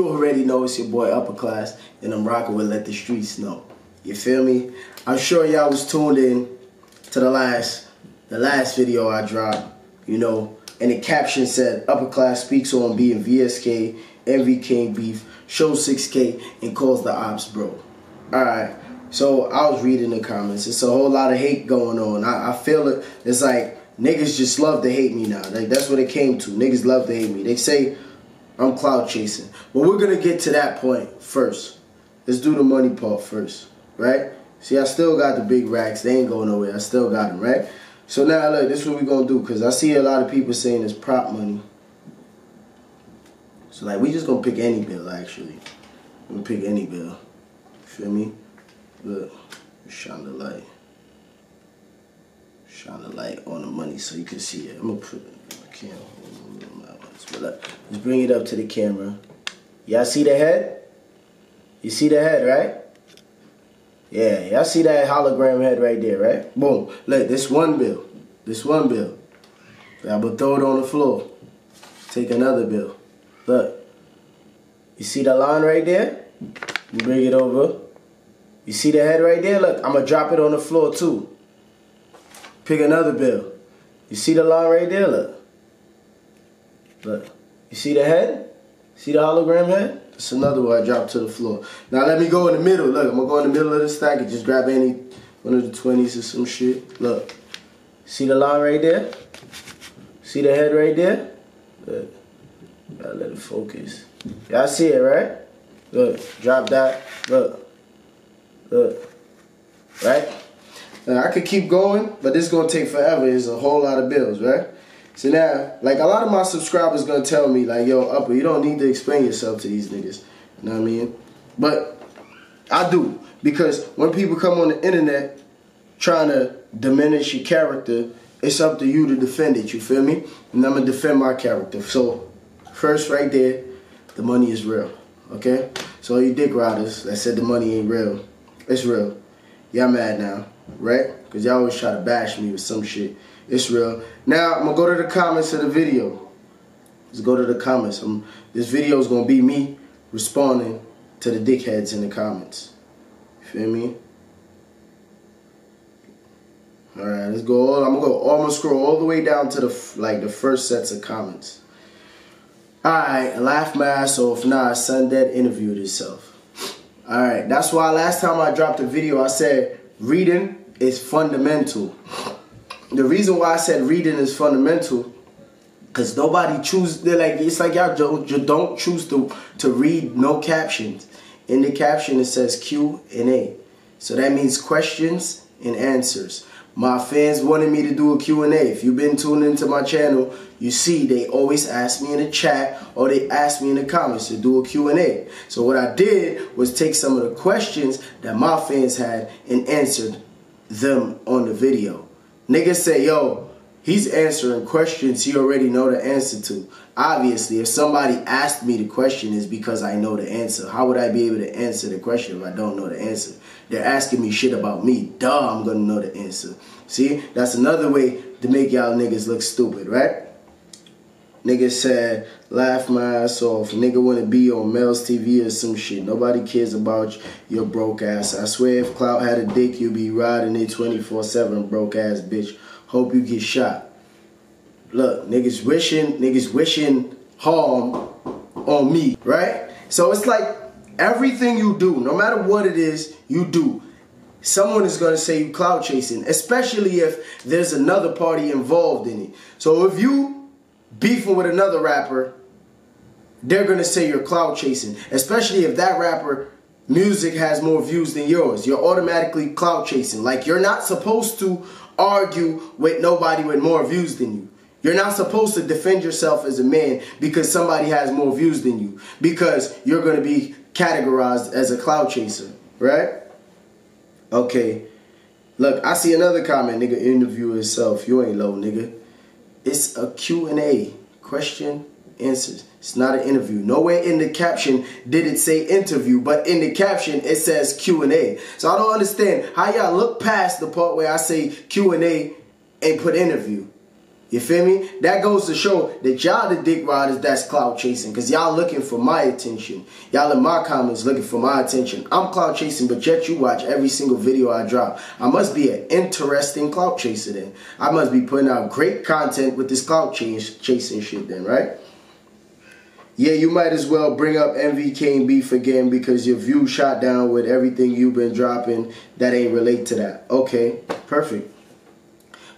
you already know it's your boy Upper Class, and I'm rocking with Let the Streets Know. You feel me? I'm sure y'all was tuned in to the last the last video I dropped, you know, and the caption said Upper Class speaks on being VSK, MV King beef, show 6K, and calls the ops bro. Alright. So I was reading the comments. It's a whole lot of hate going on. I, I feel it. It's like niggas just love to hate me now. Like that's what it came to. Niggas love to hate me. They say I'm clout chasing. But we're gonna get to that point first. Let's do the money part first, right? See, I still got the big racks. They ain't going nowhere. I still got them, right? So now, look, this is what we gonna do. Cause I see a lot of people saying it's prop money. So like, we just gonna pick any bill. Actually, we gonna pick any bill. Feel me? Look, shine the light. Shine the light on the money so you can see it. I'm gonna put it. I can't but let's bring it up to the camera. Y'all see the head? You see the head, right? Yeah, y'all see that hologram head right there, right? Boom. Look, this one bill. This one bill. I'm gonna throw it on the floor. Take another bill. Look. You see the line right there? Bring it over. You see the head right there? Look, I'm gonna drop it on the floor too. Pick another bill. You see the line right there? Look. Look. You see the head? See the hologram head? It's another one I dropped to the floor. Now let me go in the middle. Look, I'm gonna go in the middle of the stack and just grab any one of the 20s or some shit. Look. See the line right there? See the head right there? Look. Gotta let it focus. Y'all see it, right? Look. Drop that. Look. Look. Right? Now, I could keep going, but this is gonna take forever. It's a whole lot of bills, right? So now, like a lot of my subscribers gonna tell me, like, yo, Upper, you don't need to explain yourself to these niggas. You know what I mean? But I do. Because when people come on the internet trying to diminish your character, it's up to you to defend it, you feel me? And I'm gonna defend my character. So first right there, the money is real. Okay? So you dick riders that said the money ain't real, it's real. Y'all mad now, right? Because y'all always try to bash me with some shit. It's real. Now, I'm to go to the comments of the video. Let's go to the comments. I'm, this video is to be me responding to the dickheads in the comments. You feel me? All right, let's go. All, I'm gonna go. I'm gonna scroll all the way down to the like the first sets of comments. All right, laugh my ass off. Nah, son dead interviewed himself. All right, that's why last time I dropped a video, I said reading is fundamental the reason why I said reading is fundamental, because nobody choose. They're like it's like y'all don't you don't choose to to read no captions. In the caption it says Q and A, so that means questions and answers. My fans wanted me to do a Q&A. If you've been tuned into my channel, you see they always ask me in the chat or they ask me in the comments to do a Q&A. So what I did was take some of the questions that my fans had and answered them on the video. Niggas say, yo, he's answering questions he already know the answer to. Obviously, if somebody asked me the question, is because I know the answer. How would I be able to answer the question if I don't know the answer? They're asking me shit about me. Duh, I'm gonna know the answer. See, that's another way to make y'all niggas look stupid, right? Nigga said, laugh my ass off. Nigga wanna be on Mel's TV or some shit. Nobody cares about your broke ass. I swear if Clout had a dick, you'd be riding it 24-7, broke ass bitch. Hope you get shot. Look, niggas wishing, niggas wishing harm on me, right? So it's like everything you do, no matter what it is you do, someone is going to say you clout chasing, especially if there's another party involved in it. So if you beefing with another rapper, they're gonna say you're clout chasing, especially if that rapper music has more views than yours. You're automatically clout chasing. Like you're not supposed to argue with nobody with more views than you. You're not supposed to defend yourself as a man because somebody has more views than you because you're going to be categorized as a clout chaser, right? Okay. Look, I see another comment, nigga, interview himself. You ain't low, nigga. It's a Q&A, question, answers. It's not an interview. Nowhere in the caption did it say interview, but in the caption it says Q&A. So I don't understand how y'all look past the part where I say Q&A and put interview. You feel me? That goes to show that y'all the dick riders that's clout chasing. Cause y'all looking for my attention. Y'all in my comments looking for my attention. I'm clout chasing, but yet you watch every single video I drop. I must be an interesting clout chaser then. I must be putting out great content with this clout chasing shit then, right? Yeah, you might as well bring up MVK and beef again because your view shot down with everything you've been dropping that ain't relate to that. Okay, perfect.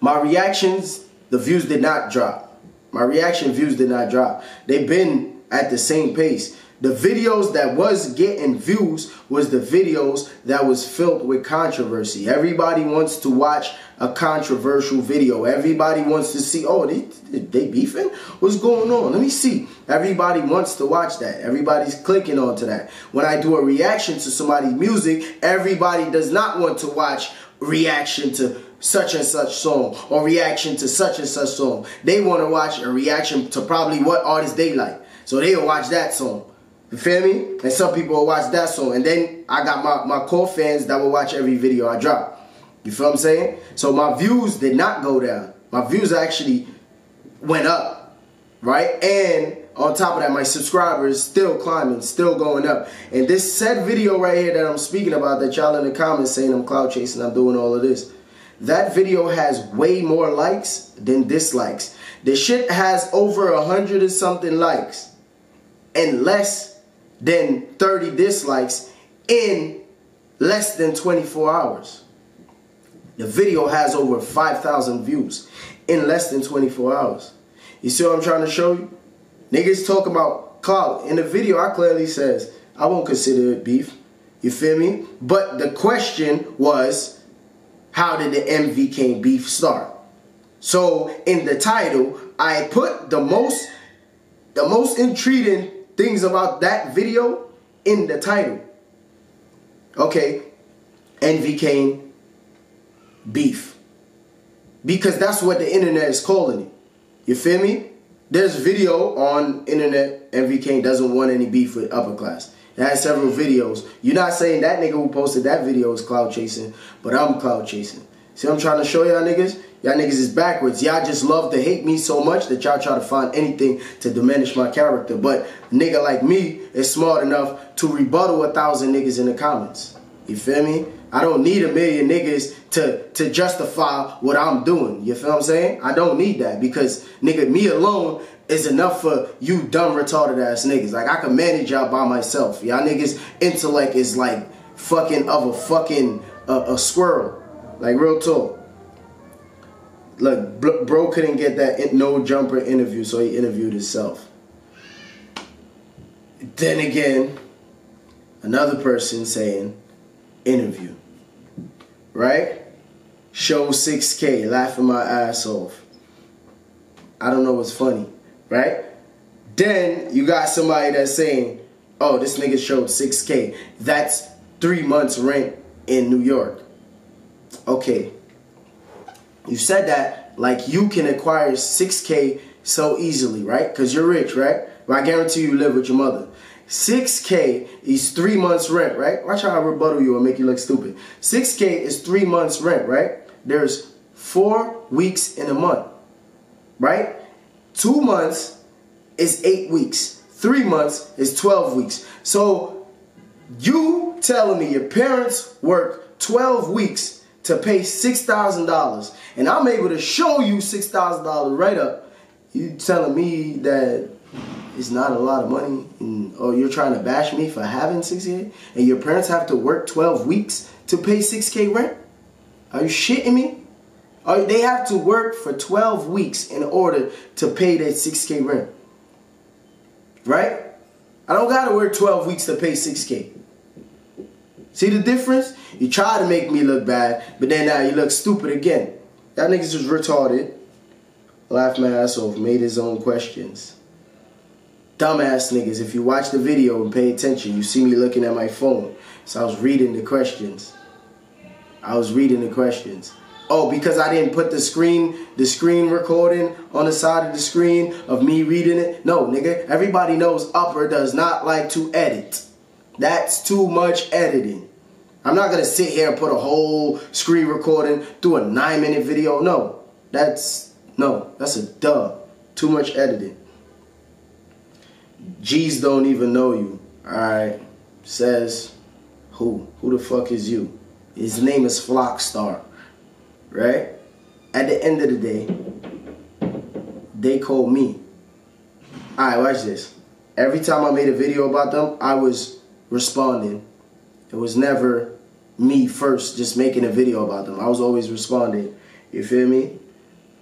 My reactions the views did not drop. My reaction views did not drop. They've been at the same pace. The videos that was getting views was the videos that was filled with controversy. Everybody wants to watch a controversial video. Everybody wants to see, oh, they, they beefing? What's going on? Let me see. Everybody wants to watch that. Everybody's clicking onto that. When I do a reaction to somebody's music, everybody does not want to watch reaction to such and such song or reaction to such and such song. They want to watch a reaction to probably what artist they like. So they'll watch that song. You feel me? And some people will watch that song. And then I got my, my core fans that will watch every video I drop. You feel what I'm saying? So my views did not go down. My views actually went up. Right? And on top of that, my subscribers still climbing, still going up. And this said video right here that I'm speaking about that y'all in the comments saying I'm clout chasing, I'm doing all of this. That video has way more likes than dislikes. The shit has over a hundred and something likes and less than 30 dislikes in less than 24 hours. The video has over 5,000 views in less than 24 hours. You see what I'm trying to show you? Niggas talk about clout. In the video, I clearly says, I won't consider it beef. You feel me? But the question was, how did the MVK beef start? So in the title, I put the most the most intriguing things about that video in the title. Okay, MVK beef. Because that's what the internet is calling it. You feel me? There's video on internet MVK doesn't want any beef with upper class. It has several videos. You're not saying that nigga who posted that video is clout chasing, but I'm clout chasing. See I'm trying to show y'all niggas? Y'all niggas is backwards. Y'all just love to hate me so much that y'all try to find anything to diminish my character. But nigga like me is smart enough to rebuttal a thousand niggas in the comments. You feel me? I don't need a million niggas to, to justify what I'm doing. You feel what I'm saying? I don't need that because nigga, me alone is enough for you dumb retarded ass niggas. Like I can manage y'all by myself. Y'all niggas intellect is like fucking of a fucking uh, a squirrel. Like real talk. Look, bro couldn't get that no jumper interview, so he interviewed himself. Then again, another person saying interview. Right? Show 6K, laughing my ass off. I don't know what's funny right? Then you got somebody that's saying, oh, this nigga showed 6K. That's three months rent in New York. Okay. You said that like you can acquire 6K so easily, right? Because you're rich, right? But I guarantee you live with your mother. 6K is three months rent, right? Watch how I rebuttal you and make you look stupid. 6K is three months rent, right? There's four weeks in a month, right? Two months is eight weeks. Three months is 12 weeks. So you telling me your parents work 12 weeks to pay $6,000 and I'm able to show you $6,000 right up. You telling me that it's not a lot of money and, or you're trying to bash me for having 6K and your parents have to work 12 weeks to pay 6K rent? Are you shitting me? Oh, they have to work for 12 weeks in order to pay that 6K rent. Right? I don't gotta work 12 weeks to pay 6K. See the difference? You try to make me look bad, but then now you look stupid again. That niggas was retarded. Laughed my ass off, made his own questions. Dumbass niggas, if you watch the video and pay attention, you see me looking at my phone. So I was reading the questions. I was reading the questions. Oh, because I didn't put the screen, the screen recording on the side of the screen of me reading it. No, nigga. Everybody knows Upper does not like to edit. That's too much editing. I'm not gonna sit here and put a whole screen recording through a nine minute video. No, that's No, that's a duh. Too much editing. G's don't even know you. Alright. Says who? Who the fuck is you? His name is Flockstar. Right? At the end of the day, they called me. Alright, watch this. Every time I made a video about them, I was responding. It was never me first just making a video about them. I was always responding. You feel me?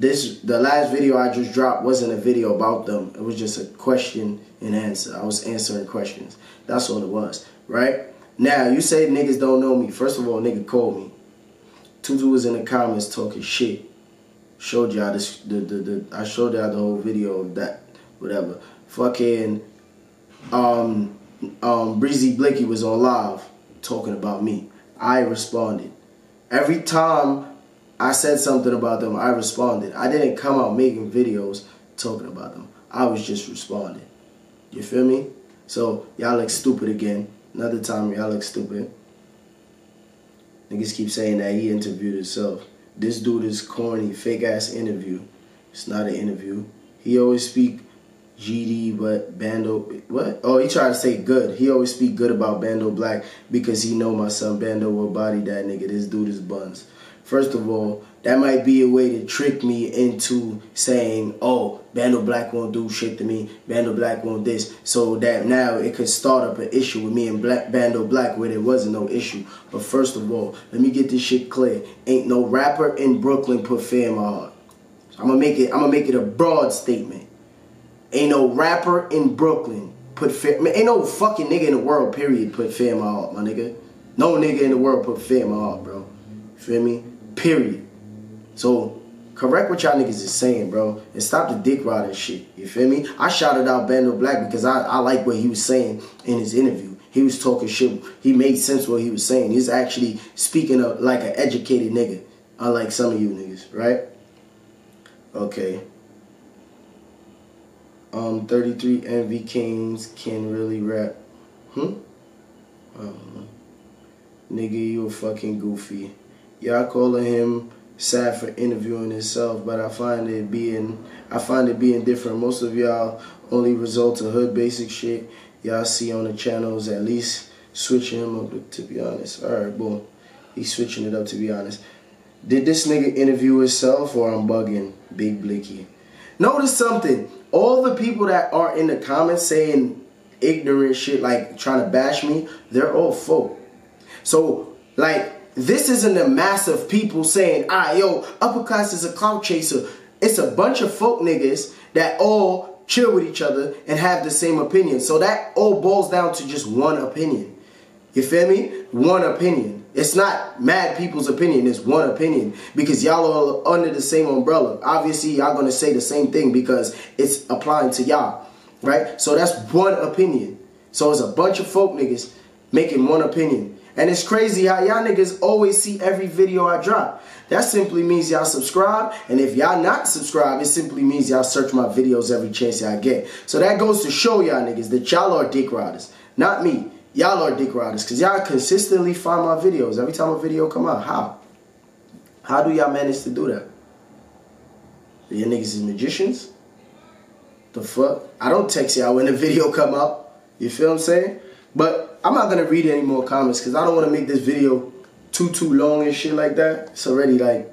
This the last video I just dropped wasn't a video about them. It was just a question and answer. I was answering questions. That's all it was, right? Now you say niggas don't know me. First of all, nigga called me. Tutu was in the comments talking shit. Showed y'all this the, the the I showed y'all the whole video of that whatever. Fucking um um Breezy Blicky was on live talking about me. I responded. Every time I said something about them, I responded. I didn't come out making videos talking about them. I was just responding. You feel me? So y'all look stupid again. Another time y'all look stupid. Niggas keep saying that he interviewed himself. This dude is corny, fake ass interview. It's not an interview. He always speak GD, but Bando, what? Oh, he tried to say good. He always speak good about Bando Black because he know my son Bando will body that nigga. This dude is buns. First of all, that might be a way to trick me into saying, oh, Bando Black won't do shit to me, Bando Black won't this, so that now it could start up an issue with me and Black Bando Black where there wasn't no issue. But first of all, let me get this shit clear. Ain't no rapper in Brooklyn put fear in my heart. I'm gonna make it. I'm gonna make it a broad statement. Ain't no rapper in Brooklyn put fear. Man, ain't no fucking nigga in the world. Period. Put fear in my heart, my nigga. No nigga in the world put fear in my heart, bro. Feel me? Period. So correct what y'all niggas is saying, bro, and stop the dick riding shit. You feel me? I shouted out Bando Black because I, I like what he was saying in his interview. He was talking shit. He made sense what he was saying. He's actually speaking of like an educated nigga, unlike some of you niggas, right? Okay. Um, 33 Envy Kings can really rap. Hmm? Um, nigga, you a fucking goofy. Y'all calling him sad for interviewing himself, but I find it being I find it being different. Most of y'all only result to hood basic shit y'all see on the channels. At least switching him up to be honest. All right, boom. He's switching it up to be honest. Did this nigga interview himself or I'm bugging? Big Blicky. Notice something. All the people that are in the comments saying ignorant shit, like trying to bash me, they're all folk. So, like, this isn't a mass of people saying, ah, yo, upper class is a clout chaser. It's a bunch of folk niggas that all chill with each other and have the same opinion. So that all boils down to just one opinion. You feel me? One opinion. It's not mad people's opinion. It's one opinion because y'all are under the same umbrella. Obviously, y'all gonna say the same thing because it's applying to y'all, right? So that's one opinion. So it's a bunch of folk niggas making one opinion. And it's crazy how y'all niggas always see every video I drop. That simply means y'all subscribe. And if y'all not subscribed, it simply means y'all search my videos every chance y'all get. So that goes to show y'all niggas that y'all are dick riders. Not me. Y'all are dick riders. Because y'all consistently find my videos every time a video come out. How? How do y'all manage to do that? Your niggas is magicians? The fuck? I don't text y'all when the video come out. You feel what I'm saying? But I'm not gonna read any more comments because I don't want to make this video too too long and shit like that. It's already like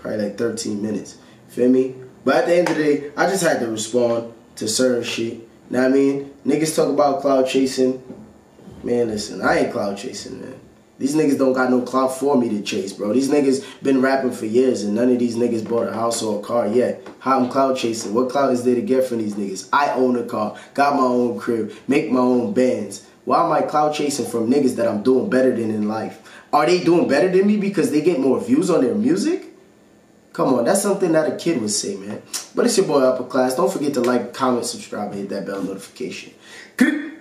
probably like 13 minutes. Feel me? But at the end of the day, I just had to respond to certain shit. Know what I mean? Niggas talk about clout chasing. Man, listen, I ain't clout chasing, man. These niggas don't got no clout for me to chase, bro. These niggas been rapping for years and none of these niggas bought a house or a car yet. How I'm clout chasing? What clout is there to get from these niggas? I own a car, got my own crib, make my own bands. Why am I clout chasing from niggas that I'm doing better than in life? Are they doing better than me because they get more views on their music? Come on, that's something that a kid would say, man. But it's your boy Upper Class. Don't forget to like, comment, subscribe, and hit that bell notification. Bow!